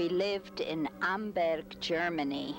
We lived in Amberg, Germany.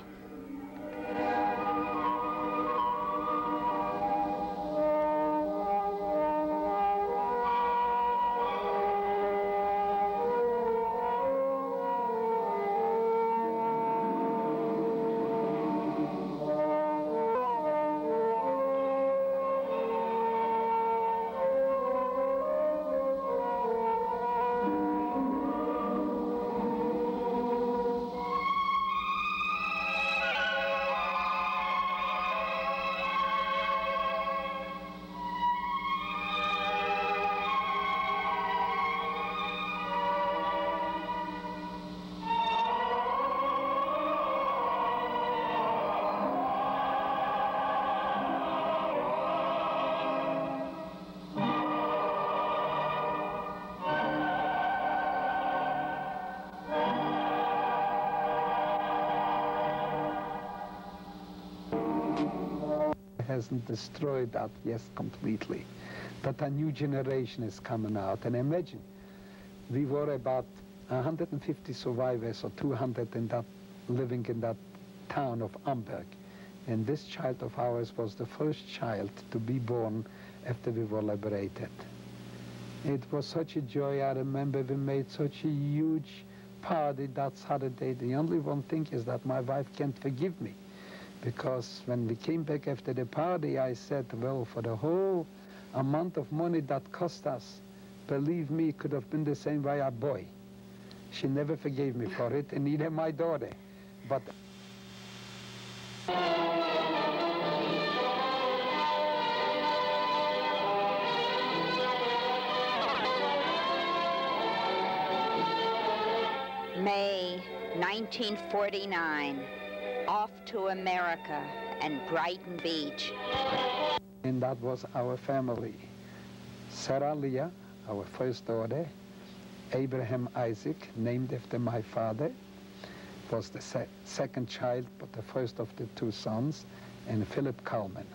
Destroyed that yes completely. But a new generation is coming out. And imagine we were about 150 survivors or 200 in that living in that town of Amberg. And this child of ours was the first child to be born after we were liberated. It was such a joy. I remember we made such a huge party that Saturday. The only one thing is that my wife can't forgive me because when we came back after the party, I said, well, for the whole amount of money that cost us, believe me, it could have been the same by a boy. She never forgave me for it, and neither my daughter. But May 1949 off to America and Brighton Beach. And that was our family. Sarah Leah, our first daughter, Abraham Isaac, named after my father, was the se second child, but the first of the two sons, and Philip Kalman.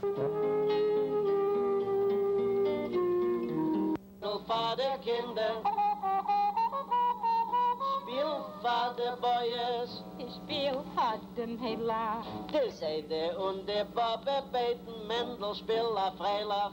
Vader Geen speel hadden helaas. De zijde en de babbe beiden Mendel spilla freilach.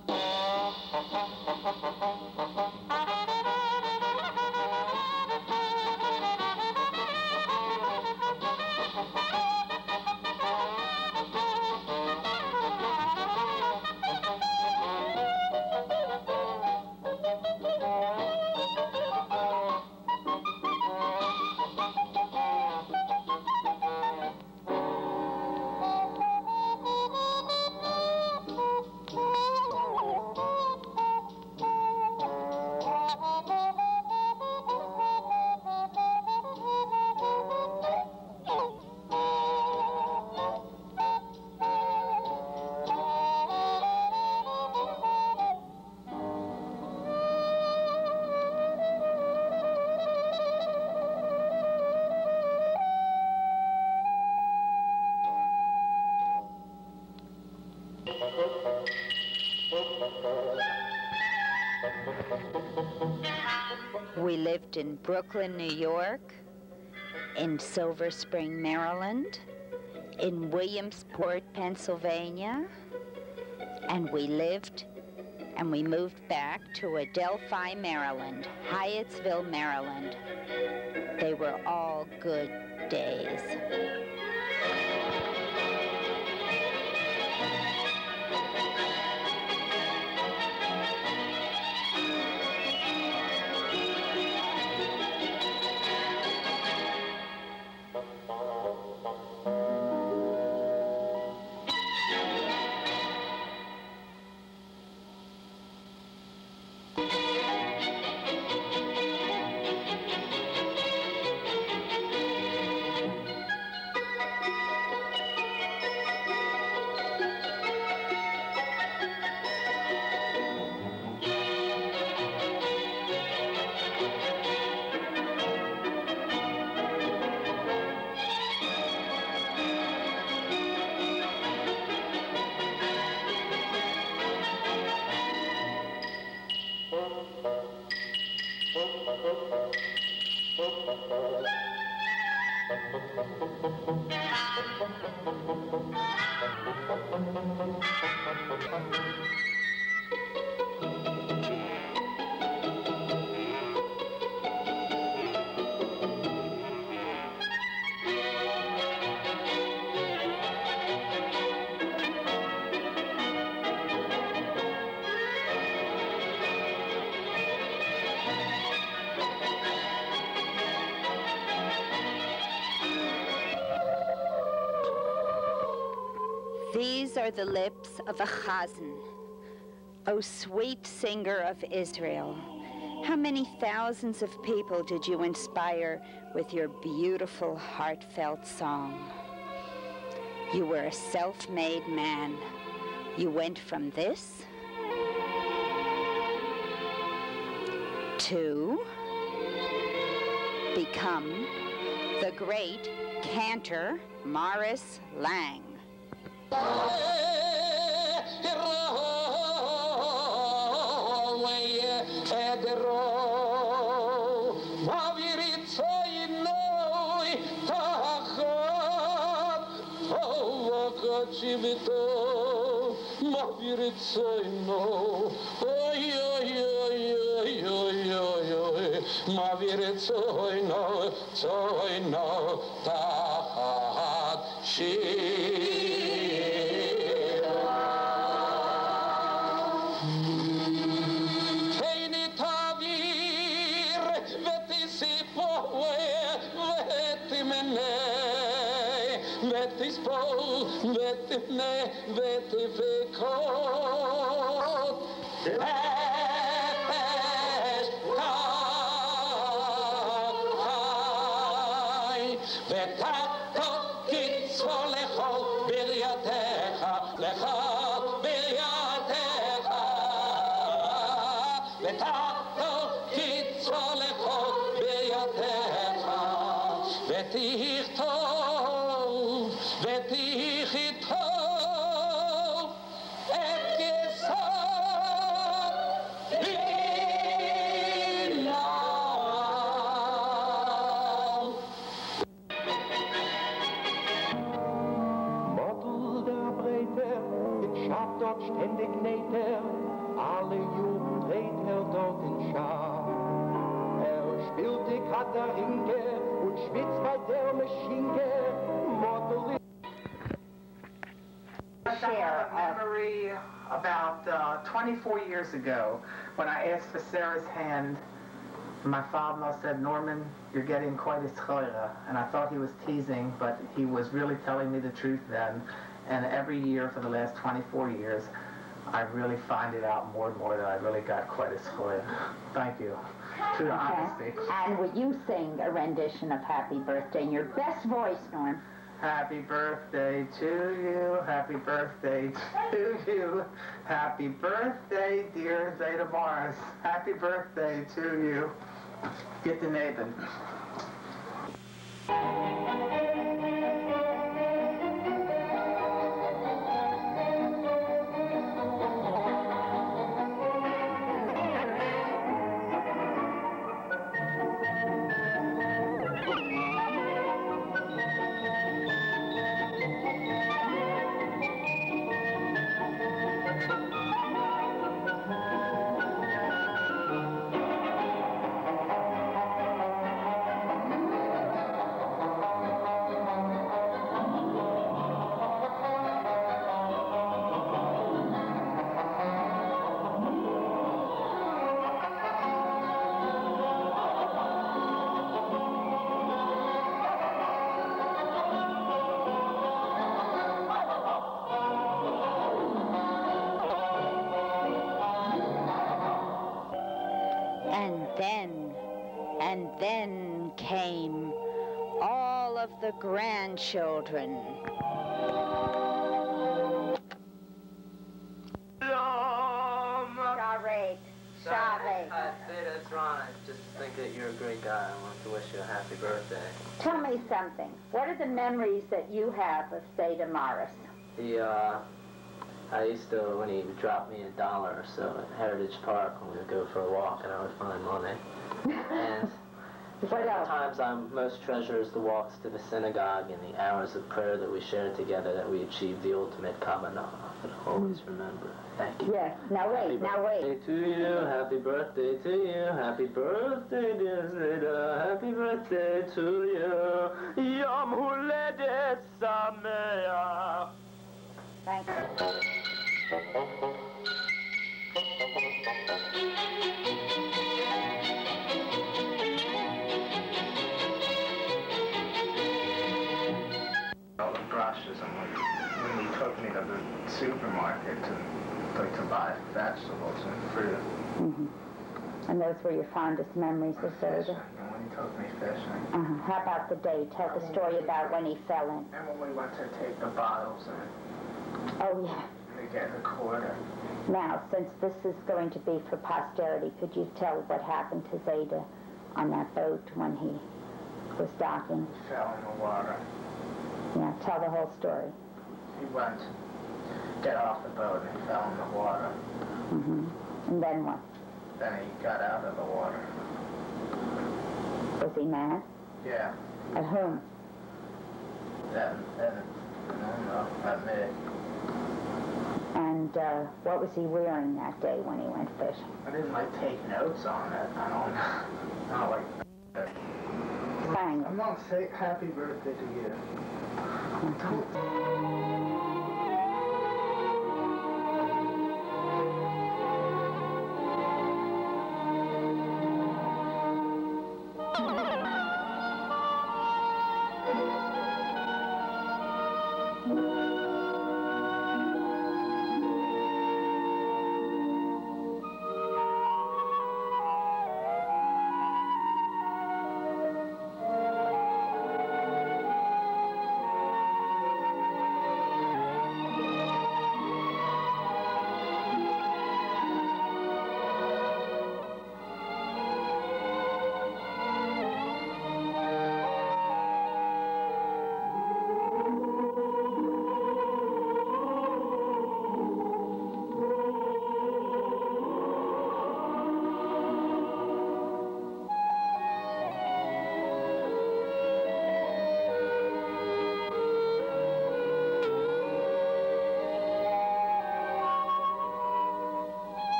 Lived in Brooklyn, New York, in Silver Spring, Maryland, in Williamsport, Pennsylvania, and we lived and we moved back to Adelphi, Maryland, Hyattsville, Maryland. They were all good days. The lips of a chazan, O sweet singer of Israel. How many thousands of people did you inspire with your beautiful, heartfelt song? You were a self made man. You went from this to become the great cantor Morris Lang. Federal, ma virit sai noi tachat, ova cacimito, ma virit sai noi, oi, oi, oi, oi, oi, oi, oi, ma virit sai noi, sai noi tachat, shit. Ne, veti ständig näht alle Jugend er dort in Schar. Er und schwitzt bei der Maschinke, have a memory about uh, 24 years ago when I asked for Sarah's hand. My father said, Norman, you're getting quite a schoira. And I thought he was teasing, but he was really telling me the truth then. And every year for the last 24 years, I really find it out more and more that I really got quite a schoira. Thank you. To the honesty. And would you sing a rendition of Happy Birthday in your best voice, Norm? Happy birthday to you. Happy birthday to you. Happy birthday, dear Zeta Morris. Happy birthday to you. Get to Nathan. Grandchildren. Hi, Theta, it's Ron. I just think that you're a great guy. I want to wish you a happy birthday. Tell me something. What are the memories that you have of Theta Morris? He, uh, I used to, when he would drop me a dollar or so at Heritage Park when we would go for a walk and I would find money. And What the times I most treasure is the walks to the synagogue and the hours of prayer that we shared together that we achieved the ultimate kavanah. I'll always hmm. remember. Thank you. Yes. Now Happy wait. Now wait. Happy birthday to you, happy birthday to you, happy birthday dear Zeta, happy birthday to you, Yom Huledet Sameach. Thank you. And when, when he took me to the supermarket to, like, to buy vegetables and fruit. hmm And those were your fondest memories of Zoda? and when he took me fishing. Uh-huh. How about the day? Tell the story about when he fell in. And when we went to take the bottles and Oh, yeah. to get the quarter. Now, since this is going to be for posterity, could you tell what happened to Zeta on that boat when he was docking? He fell in the water. Yeah, tell the whole story. He went to get off the boat and fell in the water. Mm-hmm. And then what? Then he got out of the water. Was he mad? Yeah. At whom? Then, then, I don't know, at me. And uh, what was he wearing that day when he went fishing? I didn't like take notes on it. I don't, I don't like it. Sang. I'm gonna say happy birthday to you. Memories,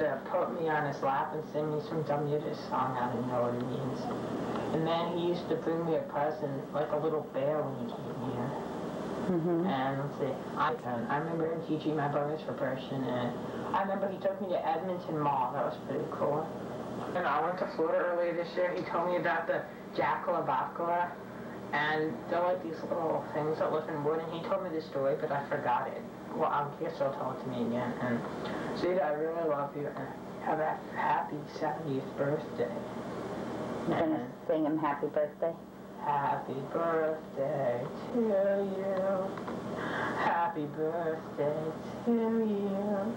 to put me on his lap and sing me some dumb Yiddish song. I don't know what it means. And then he used to bring me a present, like a little bear when he came here. Mm-hmm. And let's see, I, I remember him teaching my brothers for Persian, and I remember he took me to Edmonton Mall. That was pretty cool. And I went to Florida earlier this year. He told me about the Jackala Bakala, and they're like these little things that live in wood. And he told me this story, but I forgot it. Well, I guess tell it to me again. And Zeta, I really love you, and have a happy 70th birthday. You're gonna And sing him happy birthday? Happy birthday to you. Happy birthday to you.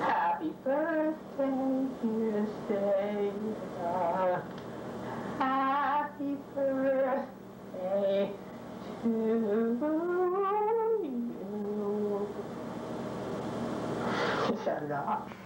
Happy birthday, dear Sarah. Happy birthday to you. Shut it off.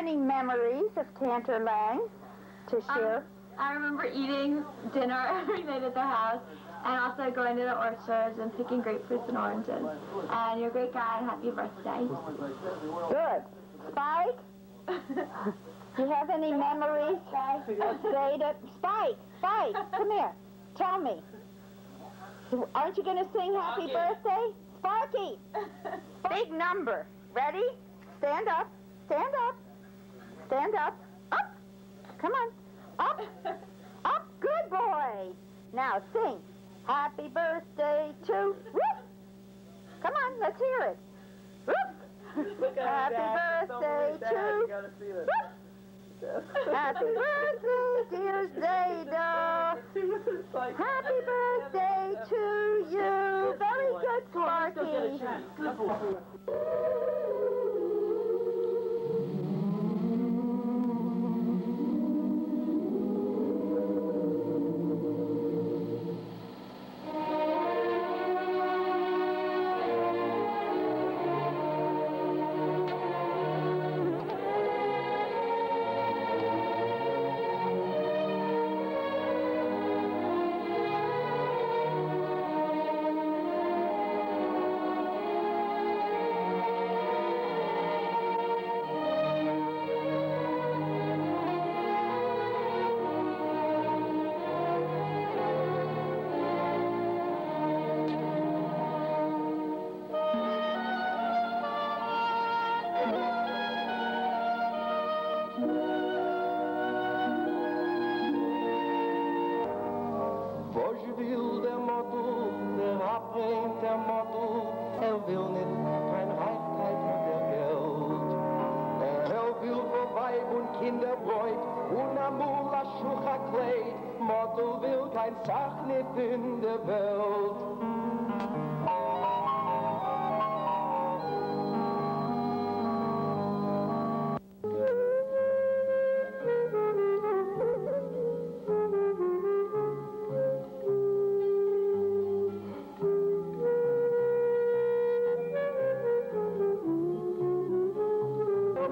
Any memories of Cantor Lang to share? Um, I remember eating dinner every night at the house, and also going to the orchards and picking grapefruits and oranges. And you're a great guy, and happy birthday. Good. Spike? Do you have any memories of Zeta? Spike, Spike, come here. Tell me. Aren't you going to sing happy birthday? Sparky! Big number. Ready? Stand up. Sparky. Hoje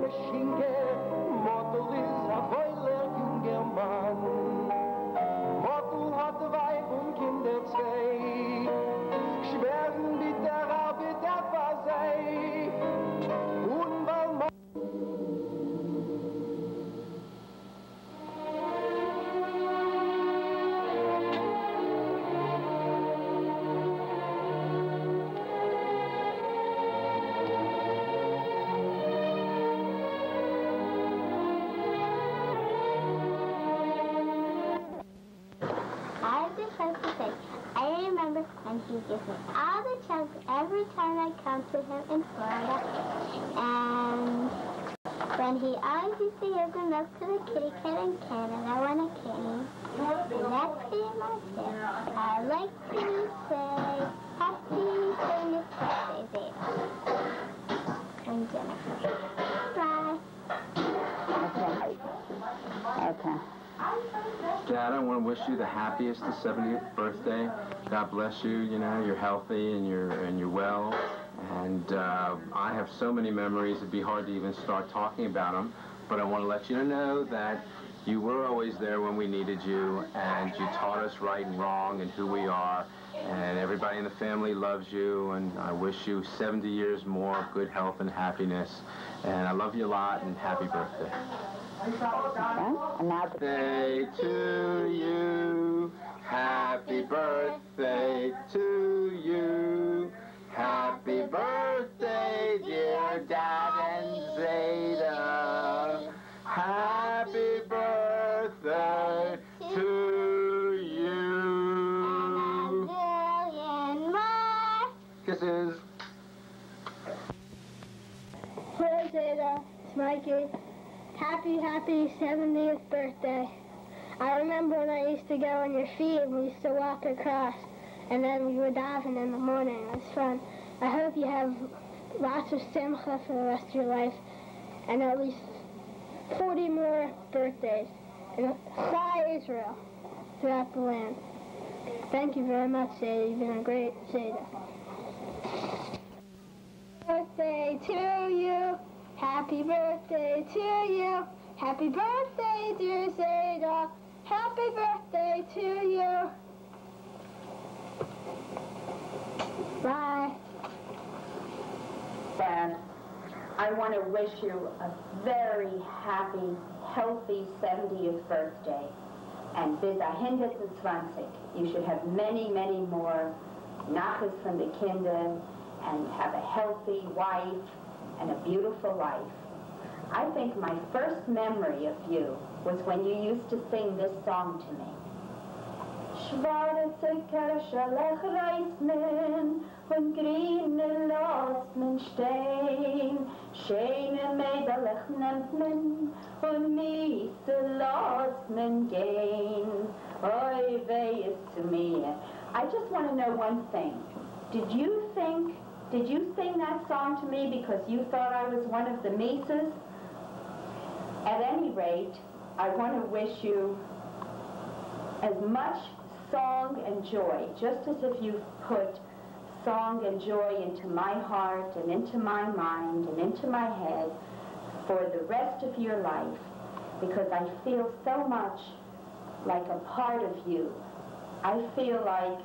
Arme I him in Florida. And when he always used to give the milk to the kitty cat in Canada when it came. And that's pretty much it. I like to say happy 70th birthday, Zeta. And Jennifer. Bye. Okay. Okay. Dad, I want to wish you the happiest, the 70th birthday. God bless you. You know, you're healthy and you're and you're well. And uh, I have so many memories; it'd be hard to even start talking about them. But I want to let you know that you were always there when we needed you, and you taught us right and wrong and who we are. And everybody in the family loves you, and I wish you 70 years more of good health and happiness. And I love you a lot, and happy birthday. And now the Birthday to you. Happy birthday to you. Happy birthday, dear Dad and Zeta. Happy birthday to you. Billion more. Kisses. Hey Zeta, it's Mikey. Happy, happy 70th birthday. I remember when I used to go on your feet and we used to walk across and then we were diving in the morning. It was fun. I hope you have lots of simcha for the rest of your life and at least 40 more birthdays. And fly Israel throughout the land. Thank you very much, Zeta. You've been a great Zeta. Birthday to you. Happy birthday to you. Happy birthday, dear Zeta. Happy birthday to you. Bye. Dad, I want to wish you a very happy, healthy 70th birthday. And bis 120. You should have many, many more Nachas from the Kinder and have a healthy wife and a beautiful life. I think my first memory of you was when you used to sing this song to me. Schwarze grüne lässt. Schöne miese lässt. Oi, zu mir. I just want to know one thing. Did you think, did you sing that song to me because you thought I was one of the Mises? At any rate, I want to wish you as much song and joy, just as if you put song and joy into my heart and into my mind and into my head for the rest of your life, because I feel so much like a part of you. I feel like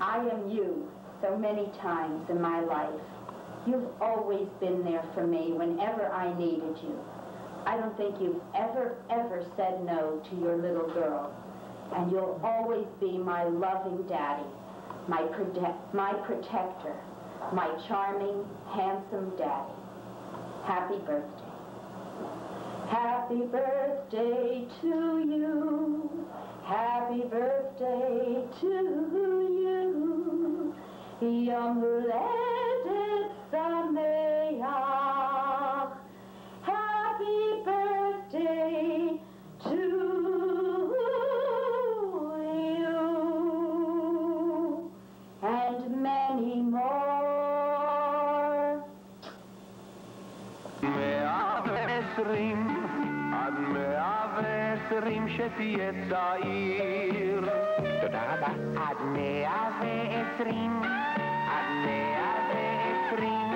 I am you so many times in my life. You've always been there for me whenever I needed you. I don't think you've ever, ever said no to your little girl. And you'll always be my loving daddy, my, protect, my protector, my charming, handsome daddy. Happy birthday. Happy birthday to you. Happy birthday to you. Yom Huledet Sameach. Happy birthday to you. ועשרים, עד מאה ועשרים שתהיה צעיר. תודה רבה. עד מאה ועשרים, עד מאה ועשרים,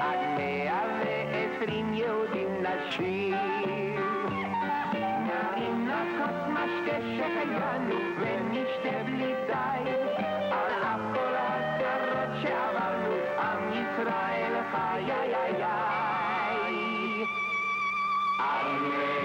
עד מאה ועשרים יהודים נשיר. נרים לכוס משקה שהגענו ונשתה בלי די, על אף כל הצרות שעברנו, עם ישראל חיי. Amen.